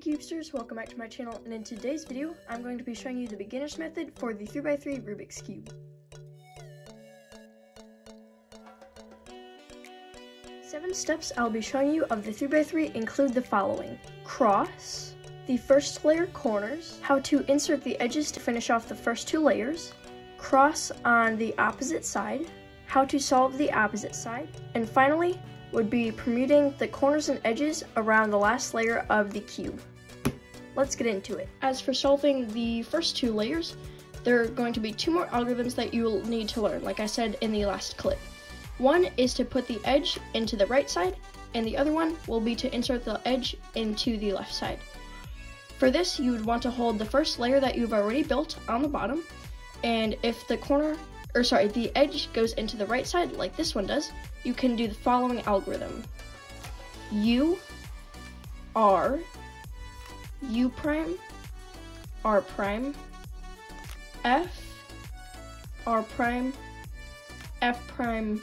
Cubesters, welcome back to my channel and in today's video I'm going to be showing you the beginner's method for the 3x3 Rubik's Cube. Seven steps I'll be showing you of the 3x3 include the following. Cross, the first layer corners, how to insert the edges to finish off the first two layers, cross on the opposite side, how to solve the opposite side, and finally, would be permuting the corners and edges around the last layer of the cube. Let's get into it. As for solving the first two layers, there are going to be two more algorithms that you will need to learn, like I said in the last clip. One is to put the edge into the right side, and the other one will be to insert the edge into the left side. For this, you would want to hold the first layer that you've already built on the bottom, and if the corner or sorry, the edge goes into the right side like this one does, you can do the following algorithm. U, R, U prime, R prime, F, R prime, F prime,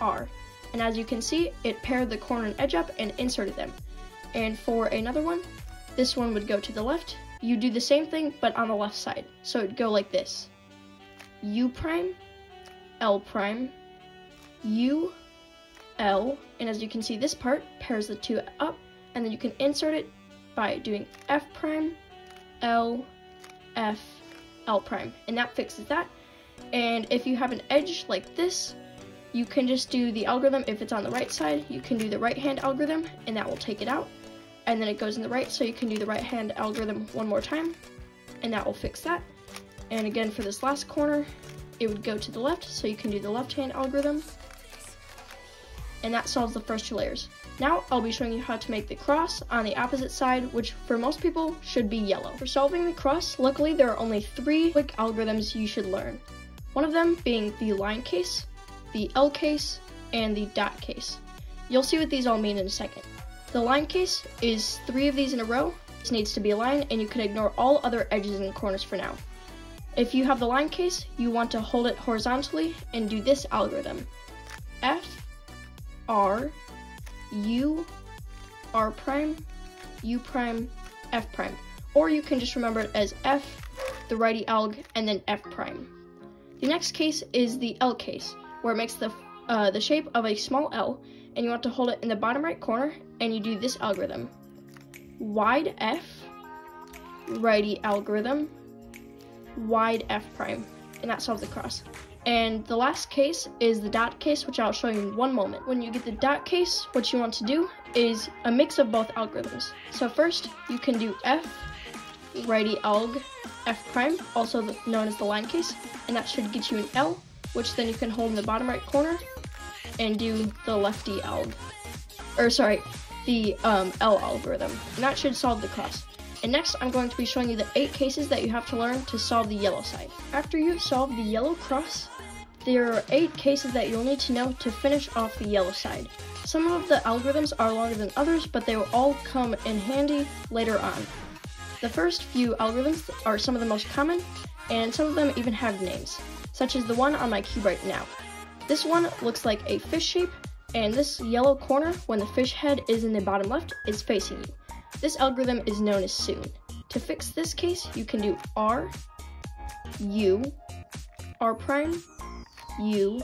R. And as you can see, it paired the corner and edge up and inserted them. And for another one, this one would go to the left. You do the same thing, but on the left side. So it'd go like this. U prime, L prime, U, L, and as you can see, this part pairs the two up, and then you can insert it by doing F prime, L, F, L prime, and that fixes that. And if you have an edge like this, you can just do the algorithm. If it's on the right side, you can do the right hand algorithm, and that will take it out. And then it goes in the right, so you can do the right hand algorithm one more time, and that will fix that. And again, for this last corner, it would go to the left, so you can do the left-hand algorithm. And that solves the first two layers. Now I'll be showing you how to make the cross on the opposite side, which for most people should be yellow. For solving the cross, luckily there are only three quick algorithms you should learn. One of them being the line case, the L case, and the dot case. You'll see what these all mean in a second. The line case is three of these in a row. This needs to be aligned, and you can ignore all other edges and corners for now. If you have the line case, you want to hold it horizontally and do this algorithm. F, R, U, R prime, U prime, F prime. Or you can just remember it as F, the righty alg, and then F prime. The next case is the L case, where it makes the, uh, the shape of a small L, and you want to hold it in the bottom right corner, and you do this algorithm. Wide F, righty algorithm, wide f prime, and that solves the cross. And the last case is the dot case, which I'll show you in one moment. When you get the dot case, what you want to do is a mix of both algorithms. So first, you can do f, righty alg, f prime, also known as the line case, and that should get you an L, which then you can hold in the bottom right corner and do the lefty alg, or sorry, the um, L algorithm, and that should solve the cross. And next, I'm going to be showing you the eight cases that you have to learn to solve the yellow side. After you've solved the yellow cross, there are eight cases that you'll need to know to finish off the yellow side. Some of the algorithms are longer than others, but they will all come in handy later on. The first few algorithms are some of the most common, and some of them even have names, such as the one on my cube right now. This one looks like a fish shape, and this yellow corner, when the fish head is in the bottom left, is facing you. This algorithm is known as Sune. To fix this case, you can do R, U, R prime, U,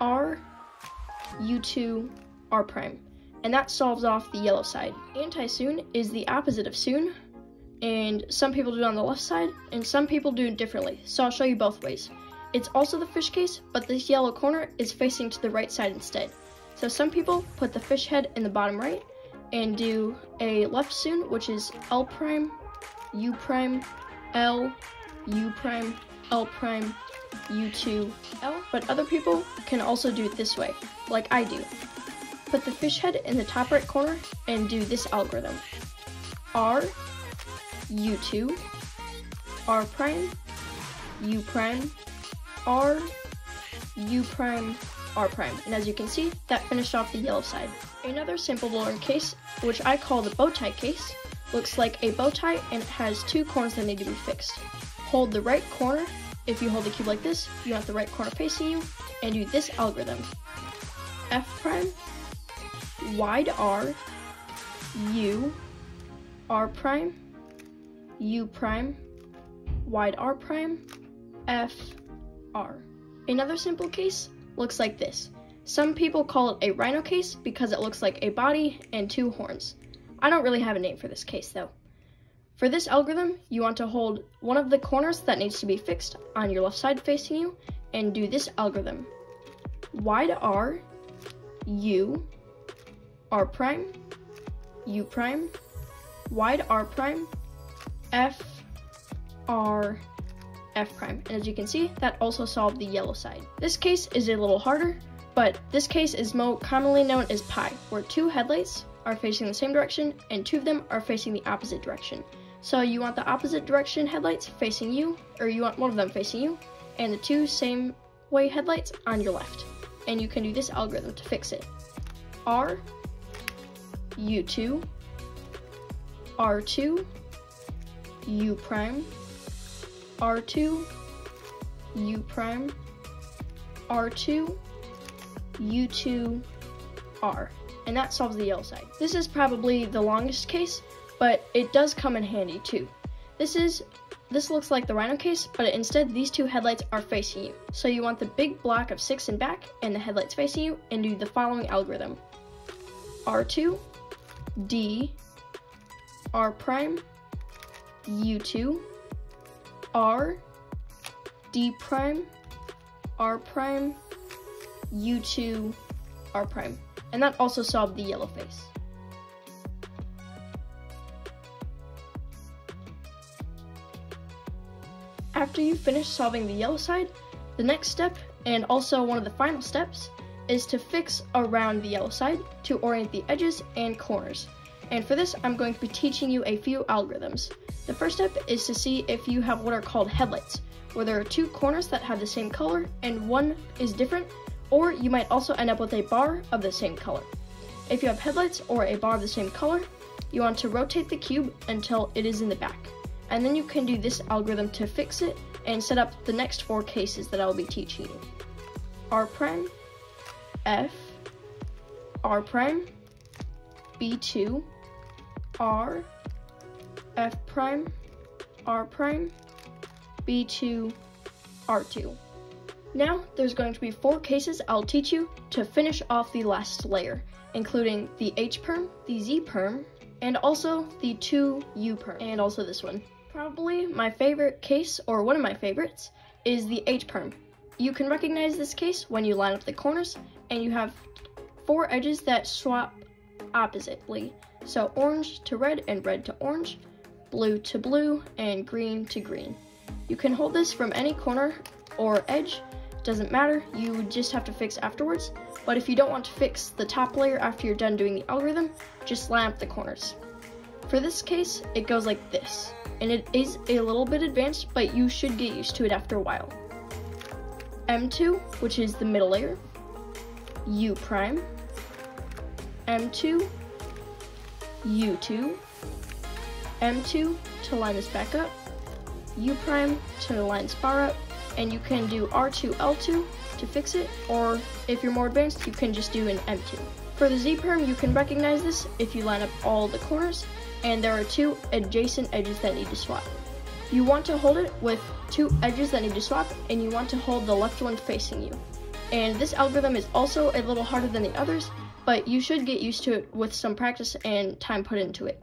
R, U2, R prime. And that solves off the yellow side. Anti-Sune is the opposite of Sune, and some people do it on the left side, and some people do it differently. So I'll show you both ways. It's also the fish case, but this yellow corner is facing to the right side instead. So some people put the fish head in the bottom right, and do a left Sune, which is L prime, U prime, L, U prime, L prime, U2, L. But other people can also do it this way, like I do. Put the fish head in the top right corner and do this algorithm. R, U2, R prime, U prime, R, U prime, R prime. And as you can see, that finished off the yellow side. Another simple learn case, which I call the bow tie case, looks like a bow tie and it has two corners that need to be fixed. Hold the right corner. If you hold the cube like this, you want the right corner facing you, and do this algorithm. F prime, wide R, U, R prime, U prime, wide R prime, F, R. Another simple case looks like this. Some people call it a rhino case because it looks like a body and two horns. I don't really have a name for this case though. For this algorithm, you want to hold one of the corners that needs to be fixed on your left side facing you and do this algorithm. Wide R, U, R prime, U prime, wide R prime, F, R, F prime. And as you can see, that also solved the yellow side. This case is a little harder, but this case is more commonly known as pi, where two headlights are facing the same direction and two of them are facing the opposite direction. So you want the opposite direction headlights facing you, or you want one of them facing you, and the two same way headlights on your left. And you can do this algorithm to fix it. R, U2, R2, U prime, R2, U prime, R2, U2, R. And that solves the L side. This is probably the longest case, but it does come in handy too. This is this looks like the Rhino case, but instead these two headlights are facing you. So you want the big block of six in back and the headlights facing you and do the following algorithm. R2, D, R prime, U2, R, D prime, R prime, U2, R prime. And that also solved the yellow face. After you finish solving the yellow side, the next step, and also one of the final steps, is to fix around the yellow side to orient the edges and corners. And for this, I'm going to be teaching you a few algorithms. The first step is to see if you have what are called headlights, where there are two corners that have the same color and one is different, or you might also end up with a bar of the same color. If you have headlights or a bar of the same color, you want to rotate the cube until it is in the back and then you can do this algorithm to fix it and set up the next four cases that I will be teaching you. R prime, F, R prime, B2, R, F prime, R prime, B2, R2. Now, there's going to be four cases I'll teach you to finish off the last layer, including the H perm, the Z perm, and also the 2U perm, and also this one. Probably my favorite case, or one of my favorites, is the H-perm. You can recognize this case when you line up the corners and you have four edges that swap oppositely. So orange to red and red to orange, blue to blue, and green to green. You can hold this from any corner or edge, doesn't matter, you just have to fix afterwards. But if you don't want to fix the top layer after you're done doing the algorithm, just line up the corners. For this case, it goes like this. And it is a little bit advanced, but you should get used to it after a while. M2, which is the middle layer, U prime, M2, U2, M2 to line this back up, U prime to line this bar up, and you can do R2, L2 to fix it, or if you're more advanced, you can just do an M2. For the Z perm, you can recognize this if you line up all the corners, and there are two adjacent edges that need to swap. You want to hold it with two edges that need to swap, and you want to hold the left one facing you. And this algorithm is also a little harder than the others, but you should get used to it with some practice and time put into it.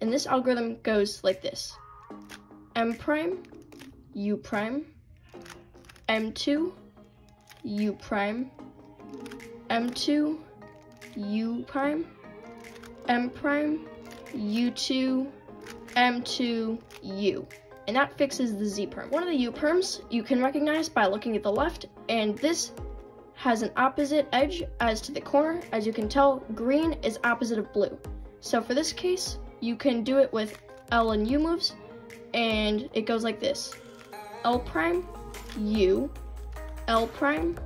And this algorithm goes like this. M prime, U prime, M2, U prime, M2, U prime, M prime, U2, M2, U. And that fixes the Z perm. One of the U perms you can recognize by looking at the left, and this has an opposite edge as to the corner. As you can tell, green is opposite of blue. So for this case, you can do it with L and U moves, and it goes like this. L prime, U, L prime,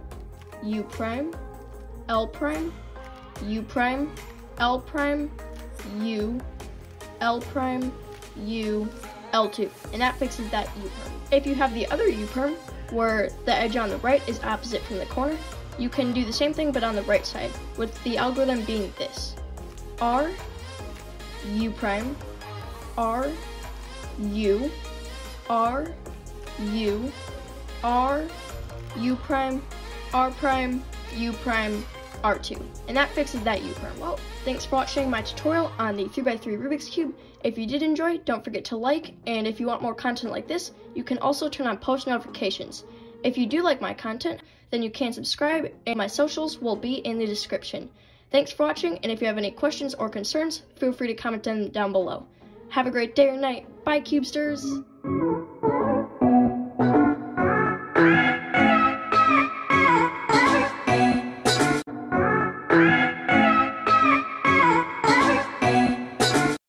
U prime, L prime, U prime, L prime, U, L prime, U, L2, and that fixes that U perm. If you have the other U perm, where the edge on the right is opposite from the corner, you can do the same thing but on the right side, with the algorithm being this. R, U prime, R, U, R, U, R, U prime, R prime, U prime, R2. And that fixes that U prime. Well, thanks for watching my tutorial on the 3x3 Rubik's Cube. If you did enjoy, don't forget to like, and if you want more content like this, you can also turn on post notifications. If you do like my content, then you can subscribe, and my socials will be in the description. Thanks for watching, and if you have any questions or concerns, feel free to comment them down below. Have a great day or night. Bye, Cubesters!